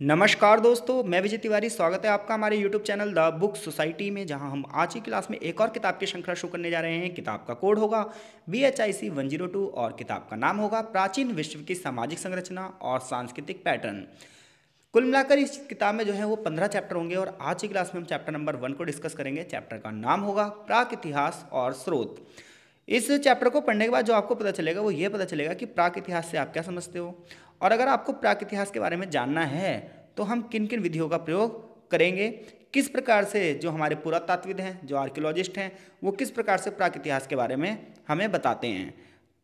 नमस्कार दोस्तों, मैं विजय तिवारी, स्वागत है आपका हमारे YouTube channel the book society में, जहाँ हम आज की क्लास में एक और किताब की श्रृंखला शुरू करने जा रहे हैं। किताब का कोड होगा B H I C one zero two और किताब का नाम होगा प्राचीन विश्व की सामाजिक संरचना और सांस्कृतिक पैटर्न। कुल मिलाकर इस किताब में जो है वो पंद्रह चैप्टर होंगे और आज की क्लास में हम चैप्टर नंबर वन को डिस्कस करेंगे। चैप्टर का नाम होगा प्राक इतिहास और स्रोत। इस चैप्टर को पढ़ने के बाद जो आपको पता चलेगा, वो ये पता चलेगा कि प्राक इतिहास से आप क्या समझते हो। और अगर आपको प्राक इतिहास के बारे में जानना है तो हम किन किन विधियों का प्रयोग करेंगे? किस प्रकार से जो हमारे पुरातात्विद हैं, जो आर्कियोलॉजिस्ट हैं, वो किस प्रकार से प्राक इतिहास के बारे में हमें बताते हैं?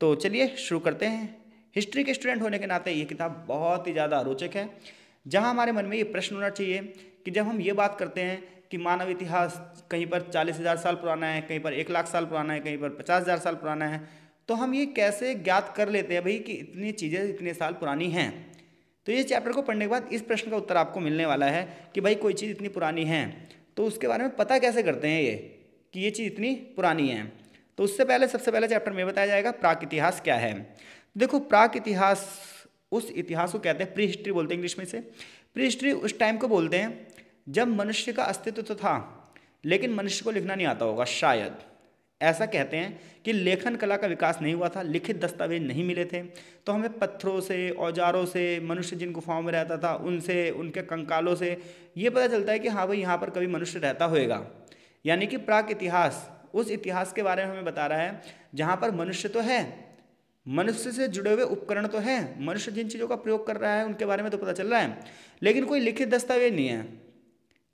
तो चलिए शुरू करते हैं। हिस्ट्री के स्टूडेंट होने के नाते ये किताब बहुत ही ज़्यादा रोचक है। जहाँ हमारे मन में ये प्रश्न होना चाहिए कि जब हम ये बात करते हैं कि मानव इतिहास कहीं पर चालीस हज़ार साल पुराना है, कहीं पर एक लाख साल पुराना है, कहीं पर पचास हज़ार साल पुराना है तो हम ये कैसे ज्ञात कर लेते हैं भाई कि इतनी चीज़ें इतने साल पुरानी हैं? तो ये चैप्टर को पढ़ने के बाद इस प्रश्न का उत्तर आपको मिलने वाला है कि भाई कोई चीज़ इतनी पुरानी है। तो उसके बारे में पता कैसे करते हैं ये कि ये चीज़ इतनी पुरानी है? तो उससे पहले, सबसे पहले चैप्टर में बताया जाएगा प्राक इतिहास क्या है। देखो, प्राक इतिहास उस इतिहास को कहते हैं प्री हिस्ट्री बोलते हैं इंग्लिश में से प्री हिस्ट्री उस टाइम को बोलते हैं जब मनुष्य का अस्तित्व तो था, लेकिन मनुष्य को लिखना नहीं आता होगा, शायद। ऐसा कहते हैं कि लेखन कला का विकास नहीं हुआ था, लिखित दस्तावेज़ नहीं मिले थे। तो हमें पत्थरों से, औजारों से, मनुष्य जिन गुफाओं में रहता था, उनसे, उनके कंकालों से ये पता चलता है कि हाँ भाई, यहाँ पर कभी मनुष्य रहता होएगा। यानी कि प्राक इतिहास, उस इतिहास के बारे में हमें बता रहा है, जहाँ पर मनुष्य तो है, मनुष्य से जुड़े हुए उपकरण तो हैं, मनुष्य जिन चीज़ों का प्रयोग कर रहा है, उनके बारे में तो पता चल रहा है, लेकिन कोई लिखित दस्तावेज़ नहीं है।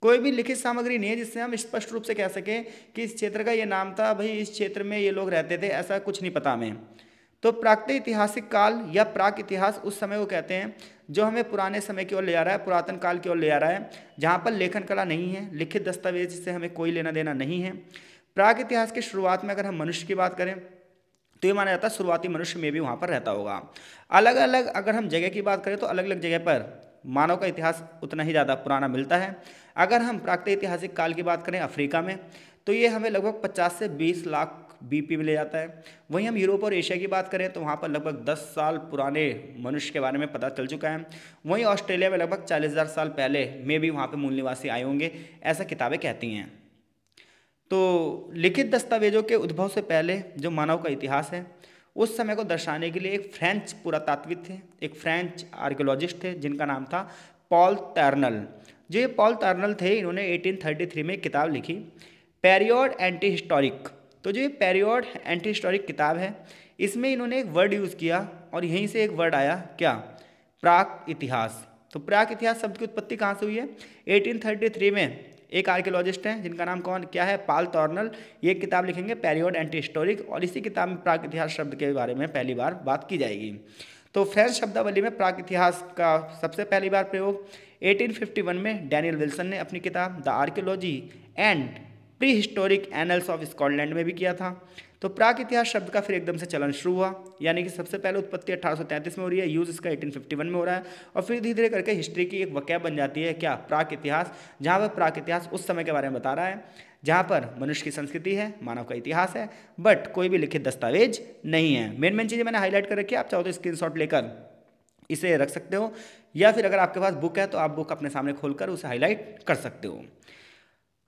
कोई भी लिखित सामग्री नहीं है जिससे हम स्पष्ट रूप से कह सकें कि इस क्षेत्र का ये नाम था, भाई इस क्षेत्र में ये लोग रहते थे, ऐसा कुछ नहीं पता हमें। तो प्राकृतिक ऐतिहासिक काल या प्राक इतिहास उस समय को कहते हैं, जो हमें पुराने समय की ओर ले जा रहा है, पुरातन काल की ओर ले जा रहा है, जहाँ पर लेखन कला नहीं है, लिखित दस्तावेज़ से हमें कोई लेना देना नहीं है। प्राक इतिहास की शुरुआत में अगर हम मनुष्य की बात करें तो ये माना जाता है शुरुआती मनुष्य में भी वहाँ पर रहता होगा। अलग अलग अगर हम जगह की बात करें तो अलग अलग जगह पर मानव का इतिहास उतना ही ज़्यादा पुराना मिलता है। अगर हम प्राकृतिक ऐतिहासिक काल की बात करें अफ्रीका में तो ये हमें लगभग 50 से 20 लाख बीपी में ले जाता है। वहीं हम यूरोप और एशिया की बात करें तो वहाँ पर लगभग 10 साल पुराने मनुष्य के बारे में पता चल चुका है। वहीं ऑस्ट्रेलिया में लगभग चालीस हज़ार साल पहले में भी वहाँ पर मूल निवासी आए होंगे, ऐसा किताबें कहती हैं। तो लिखित दस्तावेजों के उद्भव से पहले जो मानव का इतिहास है उस समय को दर्शाने के लिए एक फ्रेंच पुरातात्विक थे, एक फ्रेंच आर्कियोलॉजिस्ट थे जिनका नाम था पॉल टर्नल। जो ये पॉल टर्नल थे, इन्होंने 1833 में किताब लिखी, पेरियोड एंटी हिस्टोरिक तो जो ये पेरियोड एंटी हिस्टोरिक किताब है, इसमें इन्होंने एक वर्ड यूज़ किया और यहीं से एक वर्ड आया, क्या? प्राक इतिहास। तो प्राक इतिहास शब्द की उत्पत्ति कहाँ से हुई है? 1833 में एक आर्कियोलॉजिस्ट हैं, जिनका नाम कौन, क्या है? पाल टॉर्नल ये किताब लिखेंगे पेरियोड एंटी हिस्टोरिक और इसी किताब में प्राक इतिहास शब्द के बारे में पहली बार बात की जाएगी। तो फ्रेंच शब्दावली में प्राक इतिहास का सबसे पहली बार प्रयोग। 1851 में डैनियल विल्सन ने अपनी किताब the archaeology and prehistoric annals of Scotland में भी किया था। तो प्राक इतिहास शब्द का फिर एकदम से चलन शुरू हुआ, यानी कि सबसे पहले उत्पत्ति 1833 में हो रही है, यूज़ इसका 1851 में हो रहा है, और फिर धीरे धीरे करके हिस्ट्री की एक वक्या बन जाती है, क्या? प्राक इतिहास, जहाँ पर प्राक इतिहास उस समय के बारे में बता रहा है, जहाँ पर मनुष्य की संस्कृति है, मानव का इतिहास है, बट कोई भी लिखित दस्तावेज़ नहीं है। मेन मेन चीज़ें मैंने हाईलाइट कर रखी है, आप चाहो तो स्क्रीन लेकर इसे रख सकते हो, या फिर अगर आपके पास बुक है तो आप बुक अपने सामने खोलकर उसे हाईलाइट कर सकते हो।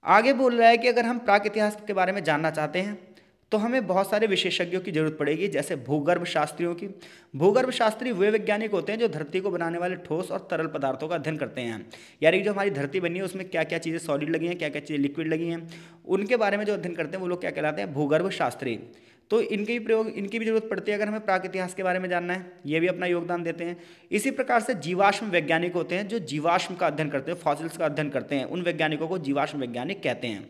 आगे बोल रहा है कि अगर हम प्राक इतिहास के बारे में जानना चाहते हैं तो हमें बहुत सारे विशेषज्ञों की ज़रूरत पड़ेगी, जैसे भूगर्भ शास्त्रियों की। भूगर्भ शास्त्री वे वैज्ञानिक होते हैं जो धरती को बनाने वाले ठोस और तरल पदार्थों का अध्ययन करते हैं। यानी कि जो हमारी धरती बनी है, उसमें क्या क्या चीज़ें सॉलिड लगी हैं क्या क्या चीज़ें लिक्विड लगी हैं, उनके बारे में जो अध्ययन करते हैं, वो लोग क्या कहलाते हैं? भूगर्भ शास्त्री। तो इनके भी प्रयोग, इनकी भी ज़रूरत पड़ती है अगर हमें प्राक इतिहास के बारे में जानना है, ये भी अपना योगदान देते हैं। इसी प्रकार से जीवाश्म वैज्ञानिक होते हैं जो जीवाश्म का अध्ययन करते हैं फॉसिल्स का अध्ययन करते हैं, उन वैज्ञानिकों को जीवाश्म वैज्ञानिक कहते हैं।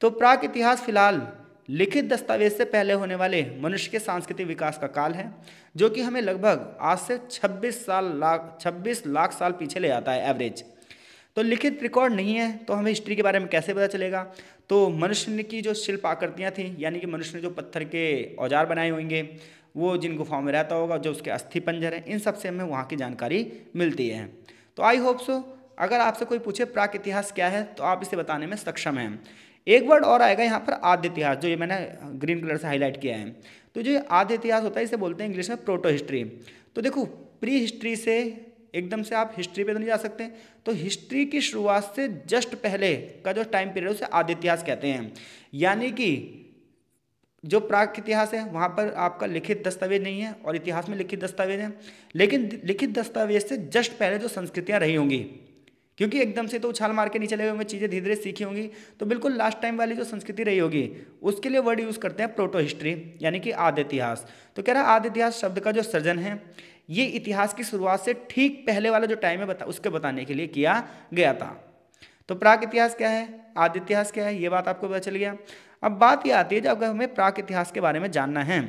तो प्राक इतिहास फ़िलहाल लिखित दस्तावेज़ से पहले होने वाले मनुष्य के सांस्कृतिक विकास का काल है, जो कि हमें लगभग आज से 26 साल लाख 26 लाख साल पीछे ले जाता है एवरेज तो लिखित रिकॉर्ड नहीं है तो हमें हिस्ट्री के बारे में कैसे पता चलेगा? तो मनुष्य की जो शिल्प आकृतियाँ थी, यानी कि मनुष्य ने जो पत्थर के औज़ार बनाए होंगे, वो जिन गुफाओं में रहता होगा, जो उसके अस्थि पंजर हैं, इन सबसे हमें वहाँ की जानकारी मिलती है। तो आई होप सो अगर आपसे कोई पूछे प्राक इतिहास क्या है तो आप इसे बताने में सक्षम हैं। एक वर्ड और आएगा यहाँ पर आद्य इतिहास, जो ये मैंने ग्रीन कलर से हाईलाइट किया है। तो जो आद्य इतिहास होता है, इसे बोलते हैं इंग्लिश में प्रोटो हिस्ट्री। तो देखो, प्री हिस्ट्री से एकदम से आप हिस्ट्री पे तो नहीं जा सकते। तो हिस्ट्री की शुरुआत से जस्ट पहले का जो टाइम पीरियड उसे आदि इतिहास कहते हैं। यानी कि जो प्राक इतिहास है, वहाँ पर आपका लिखित दस्तावेज़ नहीं है और इतिहास में लिखित दस्तावेज़ है। लेकिन लिखित दस्तावेज़ से जस्ट पहले जो संस्कृतियाँ रही होंगी क्योंकि एकदम से तो उछाल मार के नहीं चले होंगे चीज़ें धीरे धीरे सीखी होंगी। तो बिल्कुल लास्ट टाइम वाली जो संस्कृति रही होगी, उसके लिए वर्ड यूज़ करते हैं प्रोटो हिस्ट्री यानी कि आदि इतिहास। तो कह रहा है आदि इतिहास शब्द का जो सर्जन है, ये इतिहास की शुरुआत से ठीक पहले वाला जो टाइम है बता, उसके बताने के लिए किया गया था। तो प्राक इतिहास क्या है? आदि इतिहास क्या है? ये बात आपको पता चल गया। अब बात ये आती है जब हमें प्राक इतिहास के बारे में जानना है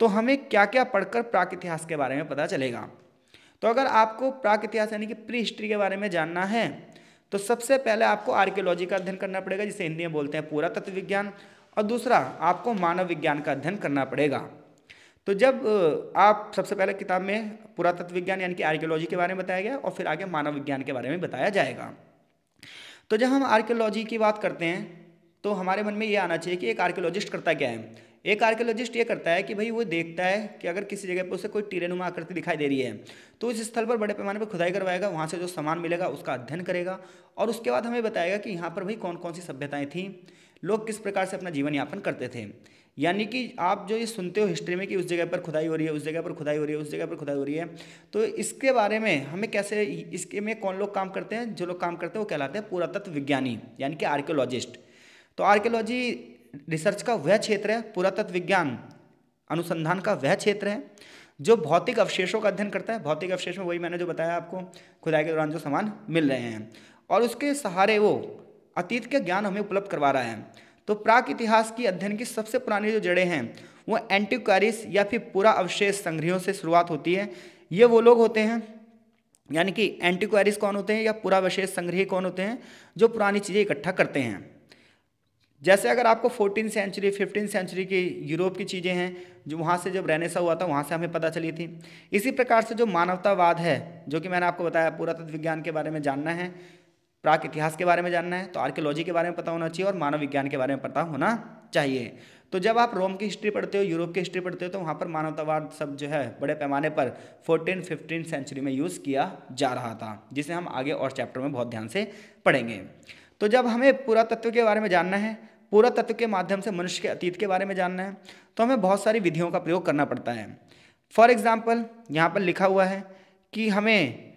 तो हमें क्या क्या पढ़कर प्राक इतिहास के बारे में पता चलेगा। तो अगर आपको प्राक इतिहास यानी कि प्री हिस्ट्री के बारे में जानना है तो सबसे पहले आपको आर्कियोलॉजी का अध्ययन करना पड़ेगा, जिसे हिंदी में बोलते हैं पूरा तत्व विज्ञान, और दूसरा, आपको मानव विज्ञान का अध्ययन करना पड़ेगा। तो जब आप सबसे पहले किताब में पुरातत्व विज्ञान यानी कि आर्कियोलॉजी के बारे में बताया गया, और फिर आगे मानव विज्ञान के बारे में बताया जाएगा। तो जब हम आर्कियोलॉजी की बात करते हैं तो हमारे मन में ये आना चाहिए कि एक आर्कियोलॉजिस्ट करता क्या है? एक आर्कियोलॉजिस्ट ये करता है कि भाई वो देखता है कि अगर किसी जगह पर उसे कोई टीरेनुमा आकृति दिखाई दे रही है तो इस स्थल पर बड़े पैमाने पर खुदाई करवाएगा, वहाँ से जो सामान मिलेगा उसका अध्ययन करेगा और उसके बाद हमें बताएगा कि यहाँ पर भाई कौन कौन सी सभ्यताएँ थीं, लोग किस प्रकार से अपना जीवन यापन करते थे। यानी कि आप जो ये सुनते हो हिस्ट्री में कि उस जगह पर खुदाई हो रही है, उस जगह पर खुदाई हो रही है, उस जगह पर खुदाई हो रही है तो इसके बारे में हमें कैसे इसके में कौन लोग काम करते हैं, जो लोग काम करते हैं वो कहलाते हैं पुरातत्व विज्ञानी, यानी कि आर्कियोलॉजिस्ट तो आर्कियोलॉजी रिसर्च का वह क्षेत्र है, पुरातत्व विज्ञान अनुसंधान का वह क्षेत्र है, जो भौतिक अवशेषों का अध्ययन करता है। भौतिक अवशेष में वही मैंने जो बताया आपको, खुदाई के दौरान जो सामान मिल रहे हैं। और उसके सहारे वो अतीत के ज्ञान हमें उपलब्ध करवा रहा है। तो प्राक इतिहास की अध्ययन की सबसे पुरानी जो जड़ें हैं, वो एंटिक्वारिस या फिर पूरा अवशेष संग्रहों से शुरुआत होती है। ये वो लोग होते हैं, यानी कि एंटिक्वारिस कौन होते हैं या पूरा अवशेष संग्रही कौन होते हैं, जो पुरानी चीज़ें इकट्ठा करते हैं। जैसे अगर आपको फोर्टीन सेंचुरी फिफ्टीन सेंचुरी की यूरोप की चीज़ें हैं, जो वहाँ से जब रहने सा हुआ था, वहाँ से हमें पता चली थी। इसी प्रकार से जो मानवतावाद है, जो कि मैंने आपको बताया, पुरातत्व विज्ञान के बारे में जानना है, प्राक इतिहास के बारे में जानना है तो आर्कियोलॉजी के बारे में पता होना चाहिए और मानव विज्ञान के बारे में पता होना चाहिए। तो जब आप रोम की हिस्ट्री पढ़ते हो, यूरोप की हिस्ट्री पढ़ते हो तो वहाँ पर मानवतावाद सब जो है, बड़े पैमाने पर फोर्टीन फिफ्टीन सेंचुरी में यूज़ किया जा रहा था, जिसे हम आगे और चैप्टर में बहुत ध्यान से पढ़ेंगे। तो जब हमें पुरातत्व के बारे में जानना है पूरा तत्व के माध्यम से मनुष्य के अतीत के बारे में जानना है तो हमें बहुत सारी विधियों का प्रयोग करना पड़ता है। फॉर एग्ज़ाम्पल यहाँ पर लिखा हुआ है कि हमें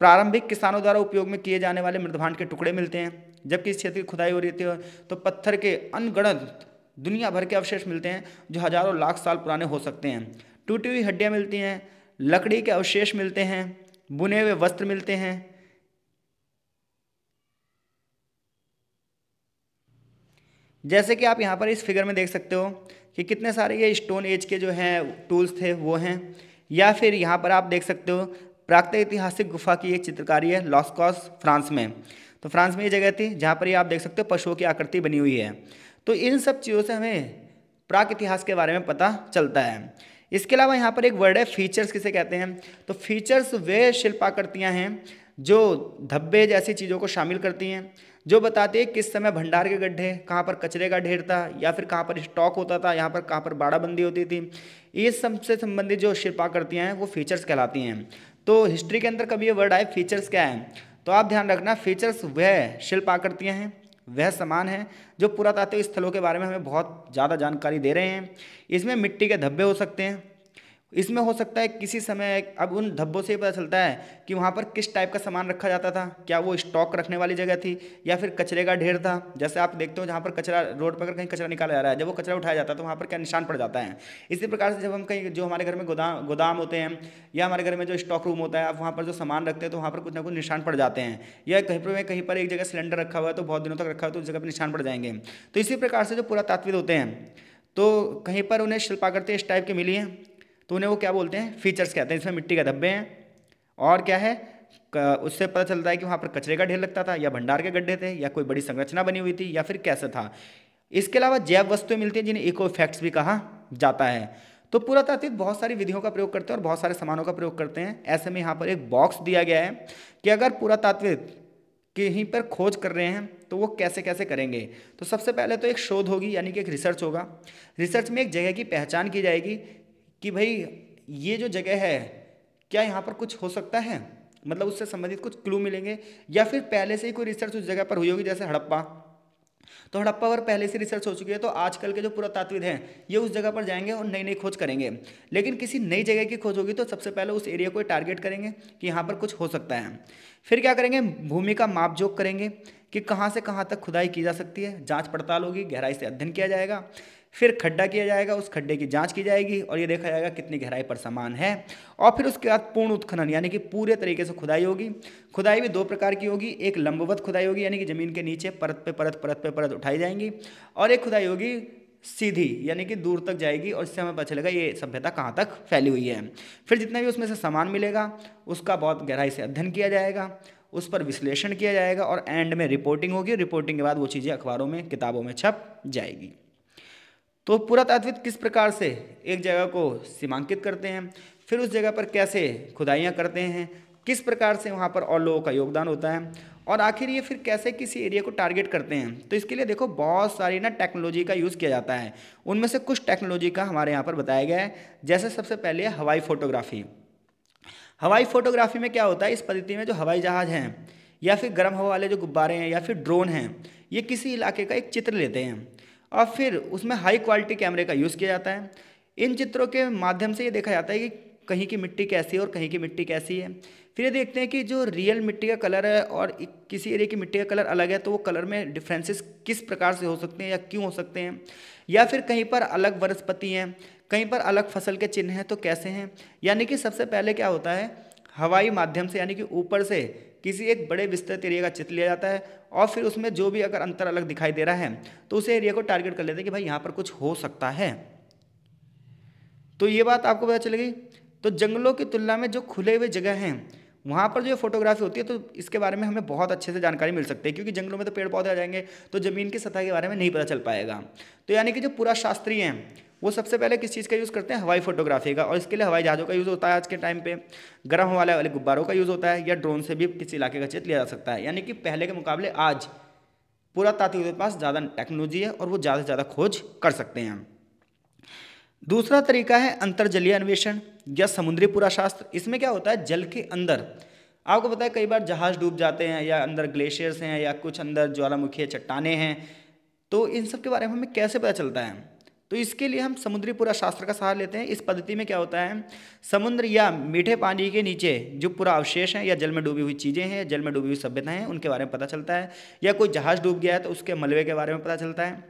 प्रारंभिक किसानों द्वारा उपयोग में किए जाने वाले मृदभांड के टुकड़े मिलते हैं। जबकि इस क्षेत्र की खुदाई हो रही थी तो पत्थर के अनगणत दुनिया भर के अवशेष मिलते हैं, जो हज़ारों लाख साल पुराने हो सकते हैं। टूटी हुई हड्डियाँ मिलती हैं, लकड़ी के अवशेष मिलते हैं, बुने हुए वस्त्र मिलते हैं जैसे कि आप यहाँ पर इस फिगर में देख सकते हो कि कितने सारे ये स्टोन एज के जो हैं टूल्स थे, वो हैं। या फिर यहाँ पर आप देख सकते हो प्राकृत ऐतिहासिक गुफा की एक चित्रकारी है लॉस्कॉस फ्रांस में। तो फ्रांस में ये जगह थी, जहाँ पर ये आप देख सकते हो पशुओं की आकृति बनी हुई है। तो इन सब चीज़ों से हमें प्राक इतिहास के बारे में पता चलता है। इसके अलावा यहाँ पर एक वर्ड है फीचर्स किसे कहते हैं? तो फीचर्स वे शिल्पाकृतियाँ हैं जो धब्बे जैसी चीज़ों को शामिल करती हैं, जो बताते हैं किस समय भंडार के गड्ढे कहाँ पर कचरे का ढेर था, या फिर कहाँ पर स्टॉक होता था, यहाँ पर कहाँ पर बाड़ाबंदी होती थी, ये सबसे संबंधित जो शिल्पाकृतियाँ हैं, वो फीचर्स कहलाती हैं। तो हिस्ट्री के अंदर कभी ये वर्ड आए, फीचर्स क्या है? तो आप ध्यान रखना, फीचर्स वह शिल्प आकृतियाँ हैं, वह समान है, जो पुरातात्विक स्थलों के बारे में हमें बहुत ज़्यादा जानकारी दे रहे हैं। इसमें मिट्टी के धब्बे हो सकते हैं इसमें हो सकता है किसी समय अब उन धब्बों से ही पता चलता है कि वहाँ पर किस टाइप का सामान रखा जाता था। क्या वो स्टॉक रखने वाली जगह थी या फिर कचरे का ढेर था? जैसे आप देखते हो जहाँ पर कचरा रोड पर कहीं कचरा निकाला जा रहा है, जब वो कचरा उठाया जाता है तो वहाँ पर क्या निशान पड़ जाता है? इसी प्रकार से जब हम कहीं जो हमारे घर में गोदाम गोदाम होते हैं या हमारे घर में जो स्टॉक रूम होता है, आप वहाँ पर जो सामान रखते हैं तो वहाँ पर कुछ ना कुछ निशान पड़ जाते हैं। या कहीं पर कहीं पर एक जगह सिलेंडर रखा हुआ है तो बहुत दिनों तक रखा हुआ तो उस जगह पर निशान पड़ जाएँगे। तो इसी प्रकार से जो पूरा तात्विक होते हैं तो कहीं पर उन्हें शिल्पाकृति इस टाइप की मिली है? तो उन्हें वो क्या बोलते हैं? फीचर्स कहते हैं इसमें मिट्टी के धब्बे हैं। और क्या है? उससे पता चलता है कि वहाँ पर कचरे का ढेर लगता था, या भंडार के गड्ढे थे, या कोई बड़ी संरचना बनी हुई थी, या फिर कैसे था। इसके अलावा जैव वस्तुएँ मिलती हैं, जिन्हें इको इफेक्ट्स भी कहा जाता है। तो पुरातात्विक बहुत सारी विधियों का प्रयोग करते हैं और बहुत सारे सामानों का प्रयोग करते हैं। ऐसे में यहाँ पर एक बॉक्स दिया गया है कि अगर पुरातात्विक कहीं पर खोज कर रहे हैं तो वो कैसे कैसे करेंगे। तो सबसे पहले तो एक शोध होगी, यानी कि एक रिसर्च होगा। रिसर्च में एक जगह की पहचान की जाएगी कि भाई, ये जो जगह है, क्या यहाँ पर कुछ हो सकता है? मतलब उससे संबंधित कुछ क्लू मिलेंगे? या फिर पहले से ही कोई रिसर्च उस जगह पर हुई होगी, जैसे हड़प्पा? तो हड़प्पा पर पहले से रिसर्च हो चुकी है तो आजकल के जो पुरातात्विद हैं, ये उस जगह पर जाएँगे और नई नई खोज करेंगे। लेकिन किसी नई जगह की खोज होगी तो सबसे पहले उस एरिया को टारगेट करेंगे कि यहाँ पर कुछ हो सकता है। फिर क्या करेंगे? भूमि का माप जोक करेंगे कि कहाँ से कहाँ तक खुदाई की जा सकती है? जाँच पड़ताल होगी, गहराई से अध्ययन किया जाएगा। फिर खड्डा किया जाएगा, उस खड्डे की जाँच की जाएगी और ये देखा जाएगा कितनी गहराई पर सामान है। और फिर उसके बाद पूर्ण उत्खनन, यानी कि पूरे तरीके से खुदाई होगी। खुदाई भी दो प्रकार की होगी, एक लंबवत खुदाई होगी, यानी कि ज़मीन के नीचे परत पे परत परत पे परत उठाई जाएँगी, और एक खुदाई होगी सीधी, यानी कि दूर तक जाएगी, और इससे हमें पता चलेगा ये सभ्यता कहाँ तक फैली हुई है। फिर जितना भी उसमें से सामान मिलेगा, उसका बहुत गहराई से अध्ययन किया जाएगा, उस पर विश्लेषण किया जाएगा, और एंड में रिपोर्टिंग होगी। रिपोर्टिंग के बाद वो चीज़ें अखबारों में, किताबों में छप जाएगी। तो पुरातात्विद किस प्रकार से एक जगह को सीमांकित करते हैं? फिर उस जगह पर कैसे खुदाइयाँ करते हैं? किस प्रकार से वहाँ पर और लोगों का योगदान होता है? और आखिर ये फिर कैसे किसी एरिया को टारगेट करते हैं? तो इसके लिए देखो, बहुत सारी ना टेक्नोलॉजी का यूज़ किया जाता है। उनमें से कुछ टेक्नोलॉजी का हमारे यहाँ पर बताया गया है। जैसे सबसे पहले हवाई फोटोग्राफी। हवाई फोटोग्राफी में क्या होता है? इस पद्धति में जो हवाई जहाज़ हैं, या फिर गर्म हवा वाले जो गुब्बारे हैं, या फिर ड्रोन हैं, ये किसी इलाके का एक चित्र लेते हैं। और फिर उसमें हाई क्वालिटी कैमरे का यूज़ किया जाता है। इन चित्रों के माध्यम से ये देखा जाता है कि कहीं की मिट्टी कैसी है और कहीं की मिट्टी कैसी है। फिर ये देखते हैं कि जो रियल मिट्टी का कलर है और किसी एरिया की मिट्टी का कलर अलग है तो वो कलर में डिफरेंसेस किस प्रकार से हो सकते हैं या क्यों हो सकते हैं? या फिर कहीं पर अलग वनस्पति हैं, कहीं पर अलग फ़सल के चिन्ह हैं तो कैसे हैं? यानी कि सबसे पहले क्या होता है, हवाई माध्यम से, यानी कि ऊपर से किसी एक बड़े विस्तृत एरिया का चित्र लिया जाता है। और फिर उसमें जो भी अगर अंतर अलग दिखाई दे रहा है तो उस एरिया को टारगेट कर लेते हैं कि भाई यहाँ पर कुछ हो सकता है। तो ये बात आपको पता चलेगी। तो जंगलों की तुलना में जो खुले हुए जगह हैं, वहाँ पर जो फोटोग्राफी होती है तो इसके बारे में हमें बहुत अच्छे से जानकारी मिल सकती है, क्योंकि जंगलों में तो पेड़ पौधे आ जाएँगे तो ज़मीन की सतह के बारे में नहीं पता चल पाएगा। तो यानी कि जो पूरा शास्त्रीय हैं वो सबसे पहले किस चीज़ का यूज़ करते हैं? हवाई फोटोग्राफी का। और इसके लिए हवाई जहाज़ों का यूज़ होता है आज के टाइम पे। गर्म वाले वाले गुब्बारों का यूज़ होता है या ड्रोन से भी किसी इलाके का चित्र लिया जा सकता है। यानी कि पहले के मुकाबले आज पूरा तात्विक के पास ज़्यादा टेक्नोलॉजी है और वो ज़्यादा से ज़्यादा खोज कर सकते हैं। दूसरा तरीका है अंतर्जलीय अन्वेषण या समुद्री पुराशास्त्र। इसमें क्या होता है? जल के अंदर। आपको पता है कई बार जहाज़ डूब जाते हैं या अंदर ग्लेशियर्स हैं या कुछ अंदर ज्वालामुखी चट्टाने हैं। तो इन सब के बारे में हमें कैसे पता चलता है? तो इसके लिए हम समुद्री पूरा शास्त्र का सहारा लेते हैं। इस पद्धति में क्या होता है? समुद्र या मीठे पानी के नीचे जो पूरा अवशेष है या जल में डूबी हुई चीज़ें हैं, जल में डूबी हुई सभ्यताएँ हैं, उनके बारे में पता चलता है। या कोई जहाज़ डूब गया है तो उसके मलबे के बारे में पता चलता है।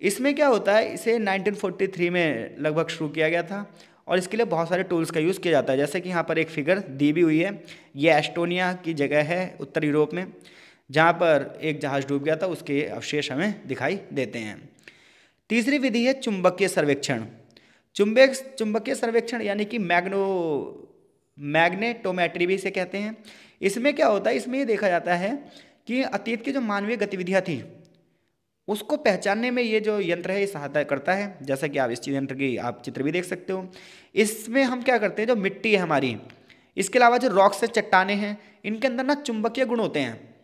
इसमें क्या होता है? इसे 1943 में लगभग शुरू किया गया था और इसके लिए बहुत सारे टूल्स का यूज़ किया जाता है। जैसे कि यहाँ पर एक फिगर दी भी हुई है। ये एस्टोनिया की जगह है उत्तर यूरोप में, जहाँ पर एक जहाज़ डूब गया था, उसके अवशेष हमें दिखाई देते हैं। तीसरी विधि है चुंबकीय सर्वेक्षण। चुंबक, चुंबकीय सर्वेक्षण यानी कि मैग्नो, मैग्नेटोमेट्री भी इसे कहते हैं। इसमें क्या होता है? इसमें ये देखा जाता है कि अतीत की जो मानवीय गतिविधियाँ थी, उसको पहचानने में ये जो यंत्र है, ये सहायता करता है। जैसा कि आप इस यंत्र की आप चित्र भी देख सकते हो। इसमें हम क्या करते हैं? जो मिट्टी है हमारी, इसके अलावा जो रॉक्स है, चट्टाने हैं, इनके अंदर ना चुंबकीय गुण होते हैं।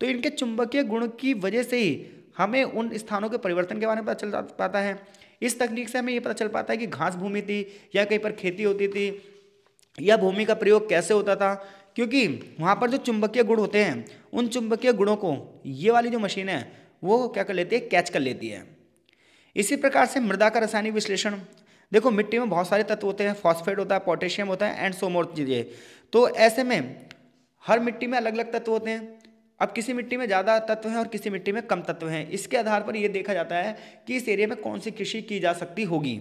तो इनके चुंबकीय गुण की वजह से ही हमें उन स्थानों के परिवर्तन के बारे में पता चल पाता है। इस तकनीक से हमें ये पता चल पाता है कि घास भूमि थी या कहीं पर खेती होती थी, या भूमि का प्रयोग कैसे होता था, क्योंकि वहाँ पर जो चुंबकीय गुण होते हैं, उन चुंबकीय गुणों को ये वाली जो मशीन है, वो क्या कर लेती है, कैच कर लेती है। इसी प्रकार से मृदा का रासायनिक विश्लेषण। देखो, मिट्टी में बहुत सारे तत्व होते हैं फॉस्फेट होता है पोटेशियम होता है एंड सोमोर चीज़ें। तो ऐसे में हर मिट्टी में अलग अलग तत्व होते हैं। अब किसी मिट्टी में ज़्यादा तत्व हैं और किसी मिट्टी में कम तत्व हैं। इसके आधार पर यह देखा जाता है कि इस एरिया में कौन सी कृषि की जा सकती होगी।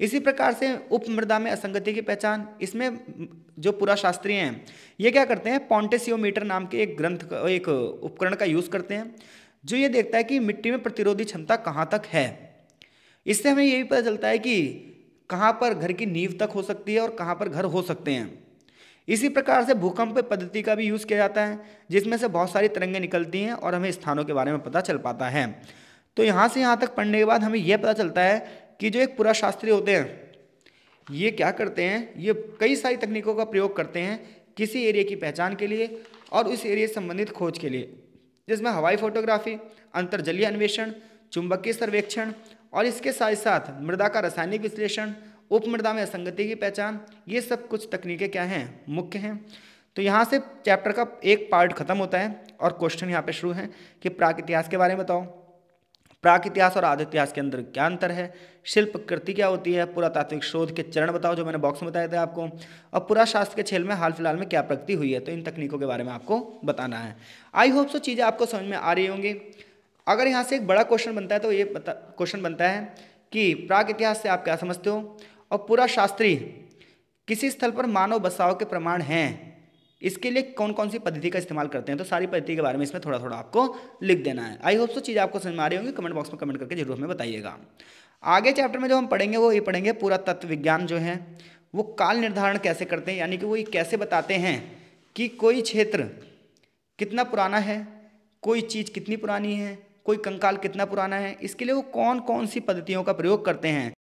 इसी प्रकार से उपमृदा में असंगति की पहचान, इसमें जो पूरा शास्त्रीय हैं, ये क्या करते हैं? पॉन्टेसियोमीटर नाम के एक ग्रंथ का, एक उपकरण का यूज़ करते हैं, जो ये देखता है कि मिट्टी में प्रतिरोधी क्षमता कहाँ तक है। इससे हमें ये भी पता चलता है कि कहाँ पर घर की नींव तक हो सकती है और कहाँ पर घर हो सकते हैं। इसी प्रकार से भूकंप पद्धति का भी यूज़ किया जाता है, जिसमें से बहुत सारी तरंगें निकलती हैं और हमें स्थानों के बारे में पता चल पाता है। तो यहाँ से यहाँ तक पढ़ने के बाद हमें यह पता चलता है कि जो एक पूरा शास्त्री होते हैं, ये क्या करते हैं, ये कई सारी तकनीकों का प्रयोग करते हैं किसी एरिया की पहचान के लिए और उस एरिया से संबंधित खोज के लिए, जिसमें हवाई फोटोग्राफी, अंतर्जलीय अन्वेषण, चुंबकीय सर्वेक्षण और इसके साथ साथ मृदा का रासायनिक विश्लेषण उपमृदा में असंगति की पहचान, ये सब कुछ तकनीकें क्या हैं? मुख्य हैं। तो यहाँ से चैप्टर का एक पार्ट खत्म होता है और क्वेश्चन यहाँ पे शुरू है कि प्राक इतिहास के बारे में बताओ। प्राक इतिहास और आदि इतिहास के अंदर क्या अंतर है? शिल्प कृति क्या होती है? पुरातात्विक शोध के चरण बताओ जो मैंने बॉक्स में बताया था आपको। और पूरा शास्त्र के छेल में हाल फ़िलहाल में क्या प्रगति हुई है? तो इन तकनीकों के बारे में आपको बताना है। आई होप सो चीज़ें आपको समझ में आ रही होंगी। अगर यहाँ से एक बड़ा क्वेश्चन बनता है तो ये क्वेश्चन बनता है कि प्राग इतिहास से आप क्या समझते हो? और पूरा शास्त्री किसी स्थल पर मानव बसाव के प्रमाण हैं, इसके लिए कौन कौन सी पद्धति का इस्तेमाल करते हैं? तो सारी पद्धति के बारे में इसमें थोड़ा थोड़ा आपको लिख देना है। आई होप सो चीज़ आपको समझ में आ रही होंगी। कमेंट बॉक्स में कमेंट करके ज़रूर हमें बताइएगा। आगे चैप्टर में जो हम पढ़ेंगे, वो ये पढ़ेंगे, पूरा तत्व विज्ञान जो है, वो काल निर्धारण कैसे करते हैं, यानी कि वो ये कैसे बताते हैं कि कोई क्षेत्र कितना पुराना है, कोई चीज़ कितनी पुरानी है, कोई कंकाल कितना पुराना है, इसके लिए वो कौन कौन सी पद्धतियों का प्रयोग करते हैं?